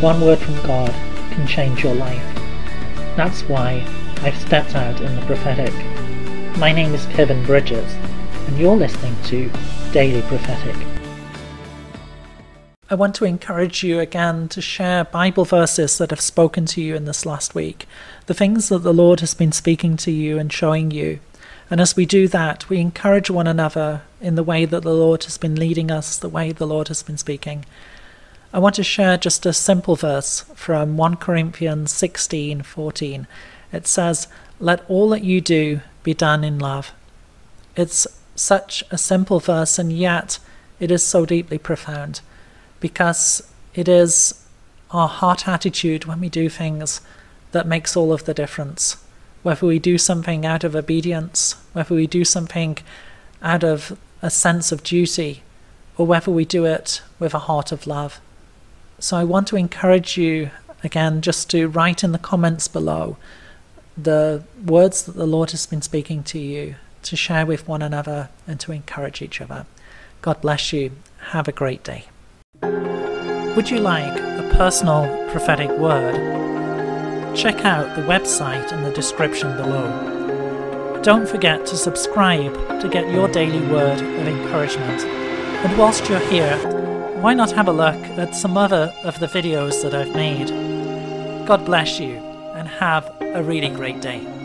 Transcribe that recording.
One word from God can change your life. That's why I've stepped out in the prophetic. My name is Kevin Bridges, and you're listening to Daily Prophetic. I want to encourage you again to share Bible verses that have spoken to you in this last week, the things that the Lord has been speaking to you and showing you. And as we do that, we encourage one another in the way that the Lord has been leading us, the way the Lord has been speaking. I want to share just a simple verse from 1 Corinthians 16:14. It says, "Let all that you do be done in love." It's such a simple verse and yet it is so deeply profound because it is our heart attitude when we do things that makes all of the difference. Whether we do something out of obedience, whether we do something out of a sense of duty, or whether we do it with a heart of love. So I want to encourage you again just to write in the comments below the words that the Lord has been speaking to you, to share with one another, and to encourage each other. God bless you. Have a great day. Would you like a personal prophetic word? Check out the website in the description below. Don't forget to subscribe to get your daily word of encouragement. And whilst you're here, why not have a look at some other of the videos that I've made? God bless you and have a really great day.